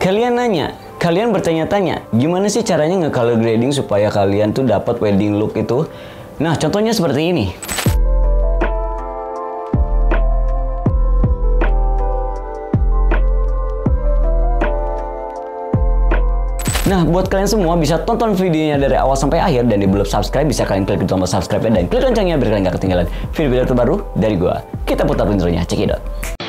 Kalian nanya, kalian bertanya-tanya, gimana sih caranya nge-color grading supaya kalian tuh dapat wedding look itu? Nah, contohnya seperti ini. Nah, buat kalian semua bisa tonton videonya dari awal sampai akhir dan di belum subscribe bisa kalian klik tombol subscribe dan klik loncengnya biar kalian gak ketinggalan video-video terbaru dari gua. Kita putar intronya, cekidot.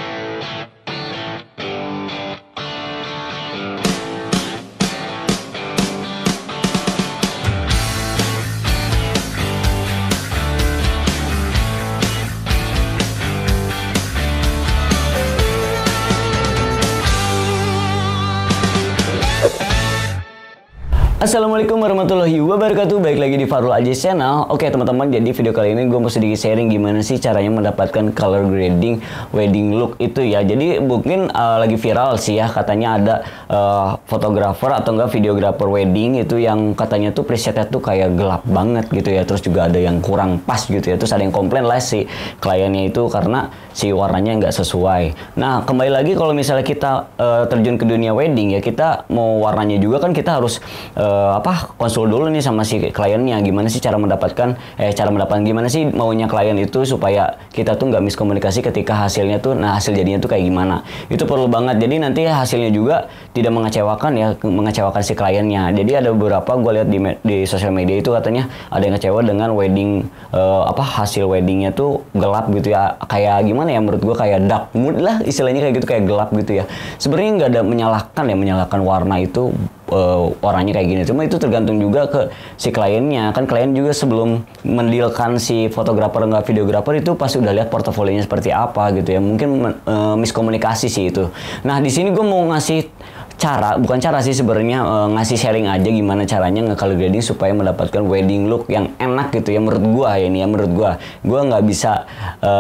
Assalamualaikum warahmatullahi wabarakatuh. Baik lagi di Farul Aziz Channel. Oke teman-teman jadi video kali ini gue mau sedikit sharing Gimana sih caranya mendapatkan color grading wedding look itu ya. Jadi mungkin uh, lagi viral sih ya Katanya ada uh, fotografer atau enggak videografer wedding Itu yang katanya tuh presetnya tuh kayak gelap banget gitu ya. Terus juga ada yang kurang pas gitu ya. Terus ada yang komplain lah si kliennya itu Karena si warnanya nggak sesuai. Nah kembali lagi kalau misalnya kita uh, terjun ke dunia wedding ya Kita mau warnanya juga kan kita harus uh, uh, apa konsul dulu nih sama si kliennya. Gimana sih cara mendapatkan eh cara mendapatkan gimana sih maunya klien itu supaya kita tuh nggak miskomunikasi ketika hasilnya tuh nah hasil jadinya tuh kayak gimana. Itu perlu banget. Jadi nanti hasilnya juga tidak mengecewakan ya mengecewakan si kliennya. Jadi ada beberapa gue lihat di di sosial media itu katanya ada yang kecewa dengan wedding uh, apa hasil weddingnya tuh gelap gitu ya. Kayak gimana ya? Menurut gue kayak dark mood lah istilahnya kayak gitu kayak gelap gitu ya. Sebenarnya nggak ada menyalahkan ya menyalahkan warna itu uh, orangnya kayak gini. Cuma itu tergantung juga ke si kliennya. Kan klien juga sebelum mendilkan si fotografer enggak videografer itu pasti udah lihat portofolionya seperti apa gitu ya. Mungkin uh, miskomunikasi sih itu. Nah, di sini gue mau ngasih cara bukan cara sih sebenarnya e, ngasih sharing aja gimana caranya nge-color grading supaya mendapatkan wedding look yang enak gitu ya menurut gua ya ini ya menurut gua. Gua nggak bisa e,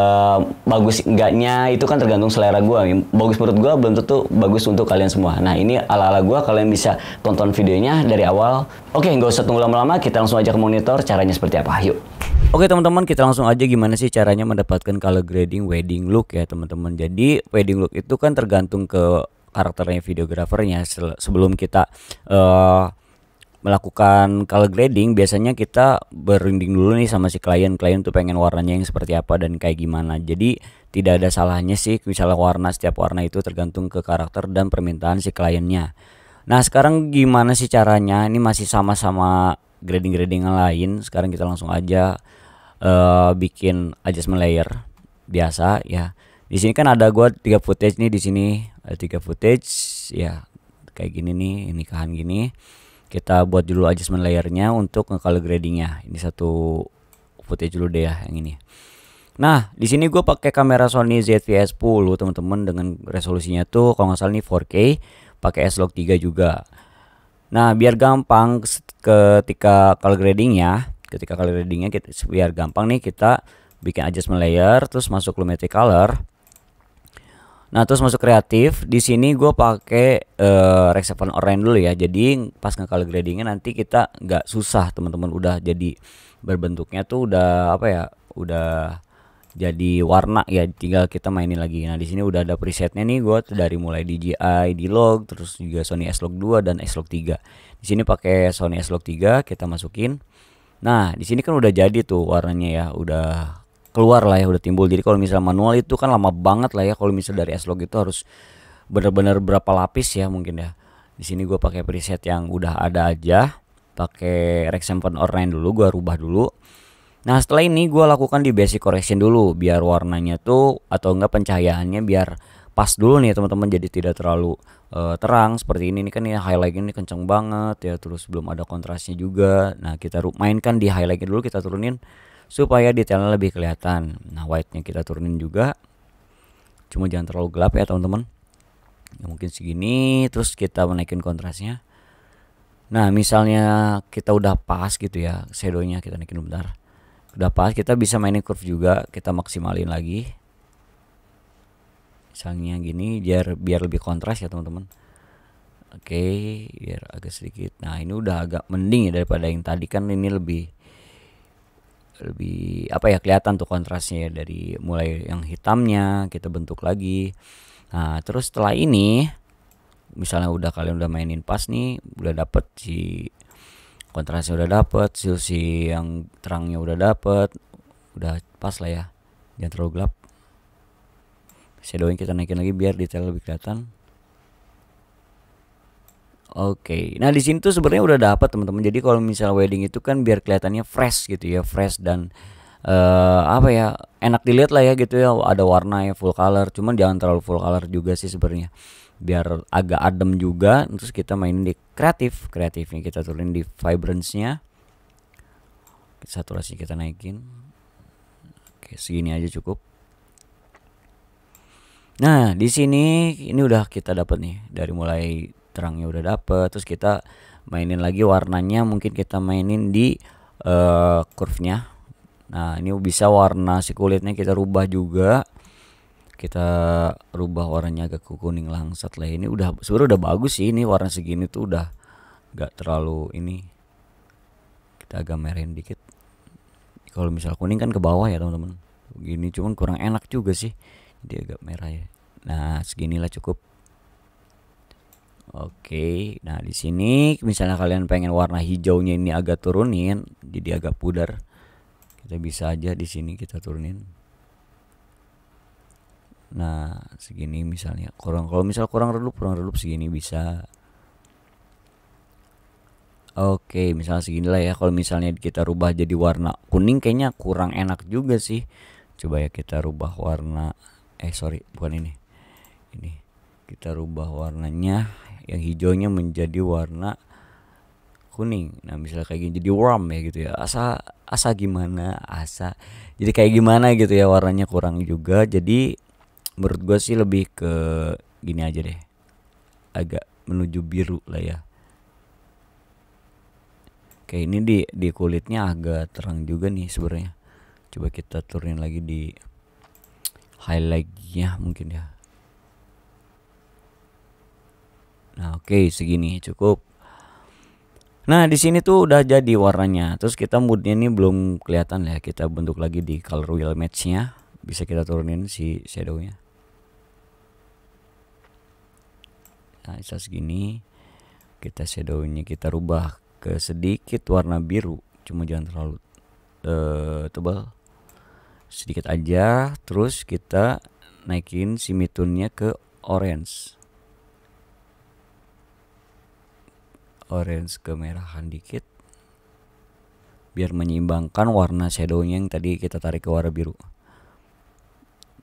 bagus enggaknya itu kan tergantung selera gua. Bagus menurut gua belum tentu bagus untuk kalian semua. Nah ini ala-ala gua kalian bisa tonton videonya dari awal. Oke nggak usah tunggu lama-lama kita langsung aja ke monitor caranya seperti apa? Yuk. Oke teman-teman kita langsung aja gimana sih caranya mendapatkan color grading wedding look ya teman-teman. Jadi wedding look itu kan tergantung ke karakternya videografernya sebelum kita uh, melakukan color grading biasanya kita berunding dulu nih sama si klien. Klien tuh pengen warnanya yang seperti apa dan kayak gimana. Jadi tidak ada salahnya sih misalnya warna setiap warna itu tergantung ke karakter dan permintaan si kliennya. Nah sekarang gimana sih caranya? Ini masih sama-sama grading-grading yang lain. Sekarang kita langsung aja uh, bikin adjustment layer. Biasa ya. Di sini kan ada gua tiga footage nih di sini ada tiga footage ya kayak gini nih nikahan gini. Kita buat dulu adjustment layernya untuk nge-color gradingnya. Ini satu footage dulu deh ya yang ini. Nah di sini gue pakai kamera Sony ZV-S10 teman-teman dengan resolusinya tuh kalau nggak salah nih 4K pakai S-Log 3 juga. Nah biar gampang ketika color gradingnya ketika color gradingnya kita biar gampang nih kita bikin adjustment layer terus masuk Lumetri Color Nah terus masuk kreatif di sini gue pakai uh, Rex Orange dulu ya. Jadi pas nge-color gradingnya nanti kita nggak susah teman-teman udah jadi berbentuknya tuh udah apa ya udah jadi warna ya tinggal kita mainin lagi. Nah di sini udah ada presetnya nih gue dari mulai DJI, D-Log, terus juga Sony S-Log 2 dan S-Log 3. Di sini pakai Sony S-Log 3 kita masukin. Nah di sini kan udah jadi tuh warnanya ya udah keluar lah ya udah timbul. Jadi kalau misalnya manual itu kan lama banget lah ya kalau misalnya dari S-Log itu harus benar-benar berapa lapis ya mungkin ya. Di sini gue pakai preset yang udah ada aja pakai Rex Orange dulu gue rubah dulu. Nah setelah ini gue lakukan di basic correction dulu biar warnanya tuh atau enggak pencahayaannya biar pas dulu nih teman-teman. Jadi tidak terlalu uh, terang seperti ini. Ini kan ya highlight ini kenceng banget ya terus belum ada kontrasnya juga. Nah kita mainkan di highlight dulu kita turunin supaya detailnya lebih kelihatan. Nah white-nya kita turunin juga. Cuma jangan terlalu gelap ya teman-teman. Ya, mungkin segini terus kita menaikin kontrasnya. Nah misalnya kita udah pas gitu ya shadownya kita naikin bentar. Udah pas kita bisa mainin curve juga kita maksimalin lagi. Misalnya gini biar biar lebih kontras ya teman-teman. Oke biar agak sedikit. Nah ini udah agak mending ya daripada yang tadi. Kan ini lebih lebih apa ya kelihatan tuh kontrasnya ya dari mulai yang hitamnya kita bentuk lagi. Nah terus setelah ini misalnya udah kalian udah mainin pas nih udah dapet si kontrasnya udah dapet si, si yang terangnya udah dapet udah pas lah ya jangan terlalu gelap. Shadowing kita naikin lagi biar detail lebih kelihatan Oke, nah di sini tuh sebenarnya udah dapat teman-teman. Jadi kalau misalnya wedding itu kan biar kelihatannya fresh gitu ya, fresh dan uh, apa ya, enak dilihat lah ya gitu ya. Ada warna ya full color, cuman jangan terlalu full color juga sih sebenarnya. Biar agak adem juga. Terus kita mainin di kreatif, kreatifnya kita turunin di vibrance-nya. Saturasi kita naikin. Oke, segini aja cukup. Nah, di sini ini udah kita dapat nih dari mulai terangnya udah dapet terus kita mainin lagi warnanya mungkin kita mainin di uh, curve-nya. Nah ini bisa warna si kulitnya kita rubah juga. Kita rubah warnanya agak ke kuning langsat lah. Ini udah sebenarnya udah bagus sih ini warna segini tuh udah gak terlalu ini. Kita agak merahin dikit. Kalau misal kuning kan ke bawah ya teman-teman. Gini cuman kurang enak juga sih. Dia agak merah ya. Nah seginilah cukup Oke, nah di sini misalnya kalian pengen warna hijaunya ini agak turunin, jadi agak pudar, kita bisa aja di sini kita turunin. Nah segini misalnya kurang kalau misal kurang redup kurang redup segini bisa. Oke, misalnya segini lah ya. Kalau misalnya kita rubah jadi warna kuning, kayaknya kurang enak juga sih. Coba ya kita rubah warna. Eh sorry, bukan ini. Ini kita rubah warnanya yang hijaunya menjadi warna kuning. Nah misalnya kayak gini jadi warm ya gitu ya. Asa asa gimana? Asa. Jadi kayak gimana gitu ya warnanya kurang juga. Jadi menurut gue sih lebih ke gini aja deh. Agak menuju biru lah ya. Kayak ini di di kulitnya agak terang juga nih sebenarnya. Coba kita turunin lagi di highlightnya mungkin ya Nah, oke, okay, segini cukup. Nah, di sini tuh udah jadi warnanya. Terus kita moodnya ini belum kelihatan ya. Kita bentuk lagi di color wheel match-nya. Bisa kita turunin si shadownya. Nah, bisa segini. Kita shadownya kita rubah ke sedikit warna biru. Cuma jangan terlalu uh, tebal. Sedikit aja. Terus kita naikin si mitunnya ke orange. Orange kemerahan dikit. Biar menyeimbangkan warna shadownya yang tadi kita tarik ke warna biru.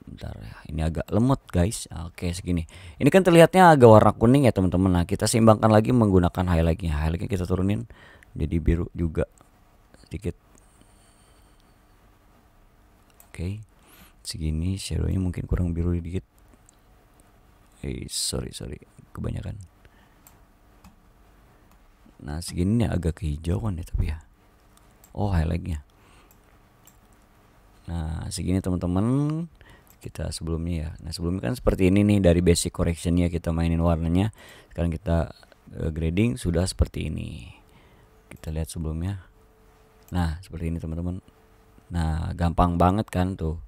Bentar ya ini agak lemot guys. Oke segini. Ini kan terlihatnya agak warna kuning ya teman-teman. Nah kita seimbangkan lagi menggunakan highlightnya. Highlightnya kita turunin jadi biru juga. Sedikit. Oke segini. Shadownya mungkin kurang biru dikit. Eh sorry sorry. Kebanyakan Nah segini nih agak kehijauan ya tapi ya. Oh highlightnya. Nah segini teman-teman kita sebelumnya ya. Nah sebelumnya kan seperti ini nih dari basic correctionnya kita mainin warnanya. Sekarang kita uh, grading sudah seperti ini. Kita lihat sebelumnya. Nah seperti ini teman-teman. Nah gampang banget kan tuh.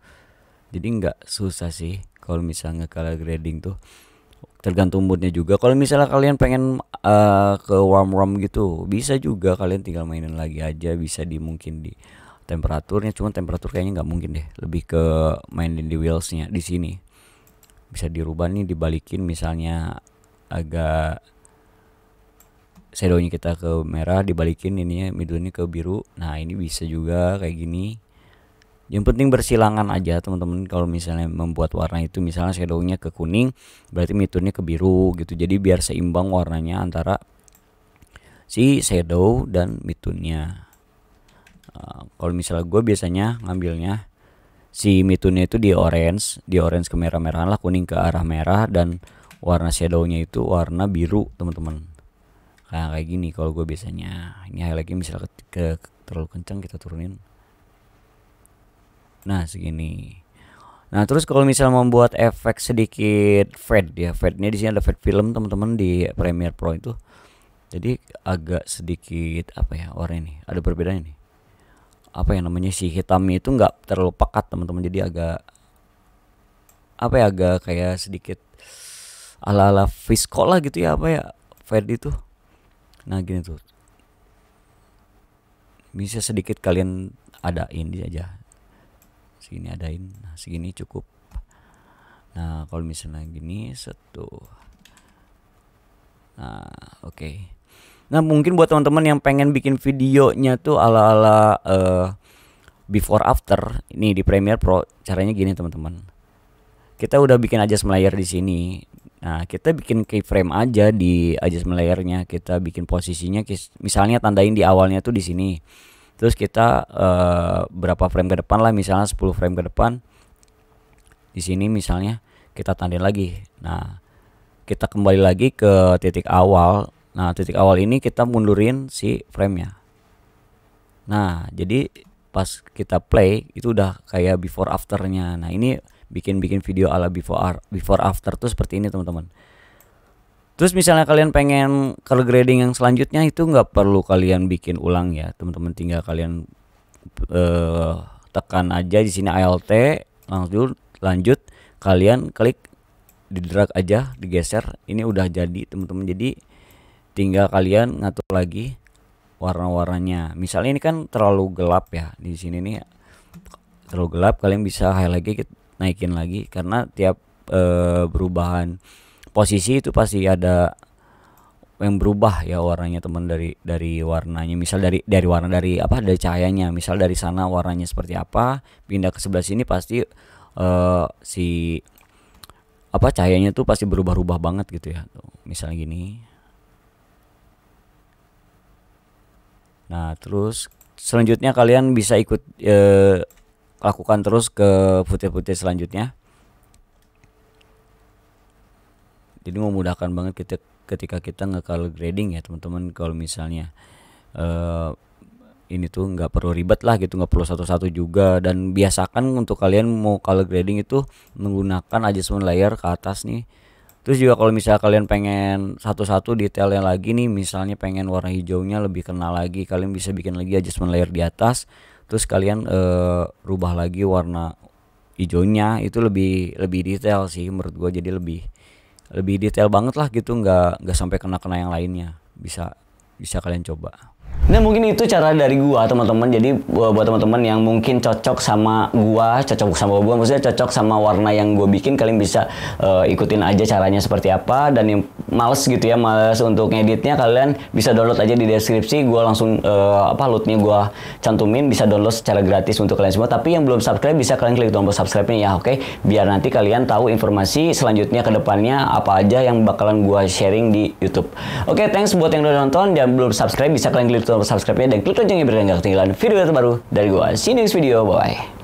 Jadi nggak susah sih kalau misalnya color grading tuh tergantung moodnya juga. Kalau misalnya kalian pengen uh, ke warm warm gitu bisa juga kalian tinggal mainin lagi aja. Bisa di mungkin di temperaturnya cuma temperatur kayaknya nggak mungkin deh. Lebih ke mainin di wheelsnya di sini. Bisa dirubah nih dibalikin misalnya agak shadownya kita ke merah dibalikin ini ya midulnya ke biru. Nah ini bisa juga kayak gini yang penting bersilangan aja teman-teman. Kalau misalnya membuat warna itu misalnya shadownya ke kuning berarti miturnya ke biru gitu. Jadi biar seimbang warnanya antara si shadow dan mitunnya uh, kalau misalnya gue biasanya ngambilnya si mitunnya itu di orange di orange ke merah-merahan lah kuning ke arah merah dan warna shadownya itu warna biru teman-teman. Nah, kayak gini kalau gue biasanya. Ini highlightnya misalnya ke, ke terlalu kencang kita turunin Nah segini. Nah terus kalau misalnya membuat efek sedikit fade ya, fade-nya di sini ada fade film teman-teman di Premiere Pro itu. Jadi agak sedikit apa ya warna ini, ada perbedaan ini. Apa yang namanya si hitamnya itu nggak terlalu pekat teman-teman, jadi agak apa ya agak kayak sedikit ala-ala Viscola gitu ya apa ya Ferdi tuh nah gini tuh bisa sedikit kalian adain aja segini adain nah, segini cukup. Nah kalau misalnya gini satu. Nah oke. Okay. nah mungkin buat teman-teman yang pengen bikin videonya tuh ala-ala uh, before after ini di Premiere Pro caranya gini teman-teman. Kita udah bikin adjust layer di sini. Nah kita bikin keyframe aja di adjust layernya. Kita bikin posisinya misalnya tandain di awalnya tuh di sini terus kita uh, berapa frame ke depan lah misalnya 10 frame ke depan di sini misalnya kita tandain lagi. Nah kita kembali lagi ke titik awal. Nah titik awal ini kita mundurin si framenya. Nah jadi pas kita play itu udah kayak before afternya. Nah ini bikin bikin video ala before before after tuh seperti ini teman-teman terus misalnya kalian pengen color grading yang selanjutnya itu nggak perlu kalian bikin ulang ya. Teman-teman tinggal kalian uh, tekan aja di sini alt langsung lanjut. Kalian klik di drag aja digeser. Ini udah jadi teman-teman. Jadi tinggal kalian ngatur lagi warna-warnanya. Misalnya ini kan terlalu gelap ya di sini nih. Terlalu gelap kalian bisa highlight lagi naikin lagi. Karena tiap e, perubahan posisi itu pasti ada yang berubah ya warnanya teman dari dari warnanya. Misal dari dari warna dari apa dari cahayanya. Misal dari sana warnanya seperti apa pindah ke sebelah sini pasti uh, si apa cahayanya tuh pasti berubah-ubah banget gitu ya. Tuh misalnya gini. Nah, terus selanjutnya kalian bisa ikut e, lakukan terus ke footage-footage selanjutnya. Jadi memudahkan banget kita ketika kita nge-color grading ya teman-teman. Kalau misalnya e, ini tuh nggak perlu ribet lah gitu nggak perlu satu-satu juga. Dan biasakan untuk kalian mau color grading itu menggunakan adjustment layer ke atas nih. Terus juga kalau misalnya kalian pengen satu-satu detailnya lagi nih, misalnya pengen warna hijaunya lebih kenal lagi, kalian bisa bikin lagi adjustment layer di atas. Terus kalian uh, rubah lagi warna hijaunya itu lebih lebih detail sih menurut gua. Jadi lebih lebih detail banget lah gitu nggak nggak sampai kena kena yang lainnya bisa bisa kalian coba. Nah mungkin itu cara dari gua teman-teman. Jadi buat teman-teman yang mungkin cocok sama gua, cocok sama gua, maksudnya cocok sama warna yang gua bikin, kalian bisa uh, ikutin aja caranya seperti apa. Dan yang males gitu ya, males untuk ngeditnya, kalian bisa download aja di deskripsi. Gua langsung uh, apa lootnya gua cantumin, bisa download secara gratis untuk kalian semua. Tapi yang belum subscribe bisa kalian klik tombol subscribe-nya ya, oke? Okay? Biar nanti kalian tahu informasi selanjutnya ke depannya apa aja yang bakalan gua sharing di YouTube. Oke, okay, thanks buat yang udah nonton dan belum subscribe bisa kalian klik tombol subscribe-nya dan klik loncengnya biar nggak ketinggalan video terbaru dari gua. See you next video, bye.